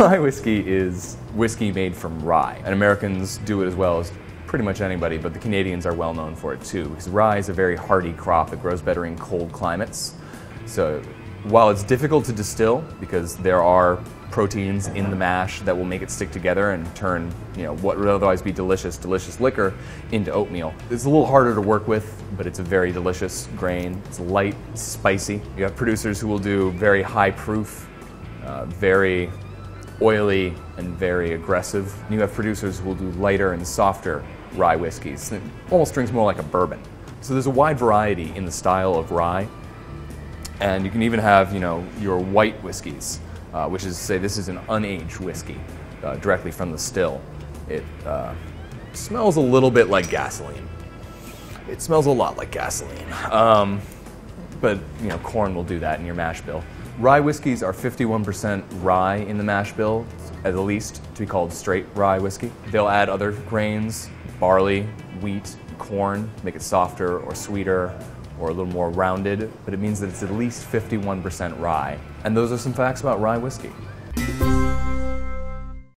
Rye whiskey is whiskey made from rye, and Americans do it as well as pretty much anybody, but the Canadians are well known for it too, because rye is a very hardy crop. It grows better in cold climates. So while it's difficult to distill, because there are proteins in the mash that will make it stick together and turn, you know, what would otherwise be delicious, delicious liquor into oatmeal. It's a little harder to work with, but it's a very delicious grain. It's light, spicy. You have producers who will do very high proof, uh, very oily and very aggressive. And you have producers who will do lighter and softer rye whiskeys. It almost drinks more like a bourbon. So there's a wide variety in the style of rye. And you can even have, you know, your white whiskeys, uh, which is to say this is an unaged whiskey uh, directly from the still. It uh, smells a little bit like gasoline. It smells a lot like gasoline. Um, but you know, corn will do that in your mash bill. Rye whiskeys are 51% rye in the mash bill, at the least, to be called straight rye whiskey. They'll add other grains, barley, wheat, corn, make it softer or sweeter or a little more rounded, but it means that it's at least 51% rye. And those are some facts about rye whiskey.